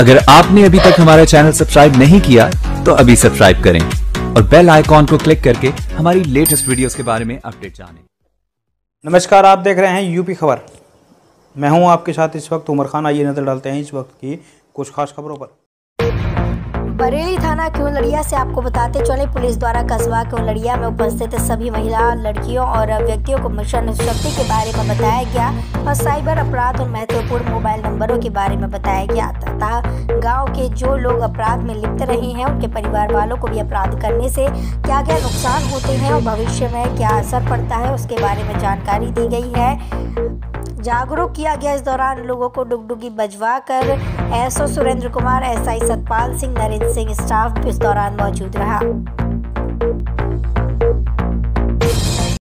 अगर आपने अभी तक हमारा चैनल सब्सक्राइब नहीं किया तो अभी सब्सक्राइब करें और बेल आइकॉन को क्लिक करके हमारी लेटेस्ट वीडियोस के बारे में अपडेट जानें। नमस्कार, आप देख रहे हैं यूपी खबर। मैं हूँ आपके साथ इस वक्त उमर खान। आइए नज़र डालते हैं इस वक्त की कुछ खास खबरों पर। बरेली थाना क्योंलड़िया से आपको बताते चले पुलिस द्वारा कस्बा क्योंलड़िया में उपस्थित सभी महिला, लड़कियों और व्यक्तियों को मिशन शक्ति के बारे में बताया गया और साइबर अपराध और महत्वपूर्ण मोबाइल नंबरों के बारे में बताया गया। तथा गाँव के जो लोग अपराध में लिप्त रहे हैं, उनके परिवार वालों को भी अपराध करने से क्या क्या नुकसान होते हैं और भविष्य में क्या असर पड़ता है, उसके बारे में जानकारी दी गई है। जागरूक किया गया। इस दौरान लोगों को डुगडुगी बजवा कर SO Surendra Kumar, SI Satpal Singh, Narendra Singh, staff इस दौरान मौजूद रहा।